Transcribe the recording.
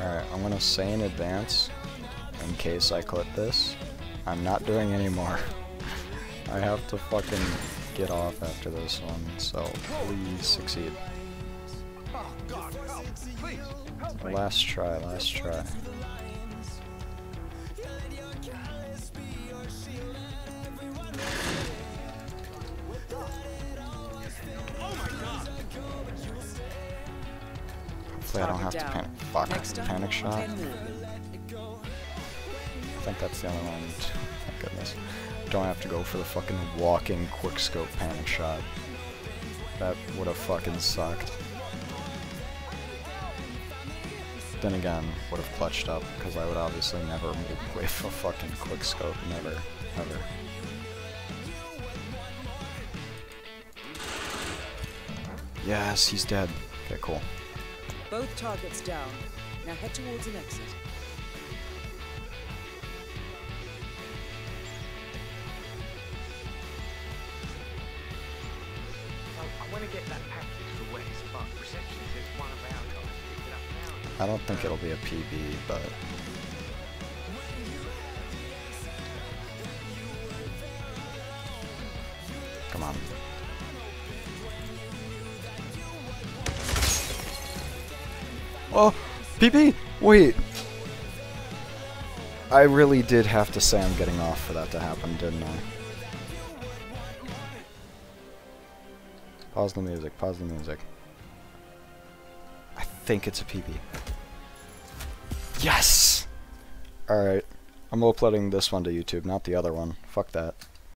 Alright, I'm gonna say in advance, in case I clip this, I'm not doing any more. I have to fucking get off after this one, so please succeed. Last try, last try. Hopefully I don't have to panic. Fuck, panic shot. I think that's the only one. Thank goodness. Don't have to go for the fucking walking quickscope panic shot. That would have fucking sucked. Then again, would have clutched up, because I would obviously never move with a fucking quickscope. Never. Ever. Yes, he's dead. Okay, cool. Both targets down. Now head towards an exit. I want to get that package for Wes, but reception says one of our guys picked it up now. I don't think it'll be a PB, but come on. Oh, PB! Wait. I really did have to say I'm getting off for that to happen, didn't I? Pause the music, pause the music. I think it's a PB. Yes! Alright. I'm uploading this one to YouTube, not the other one. Fuck that.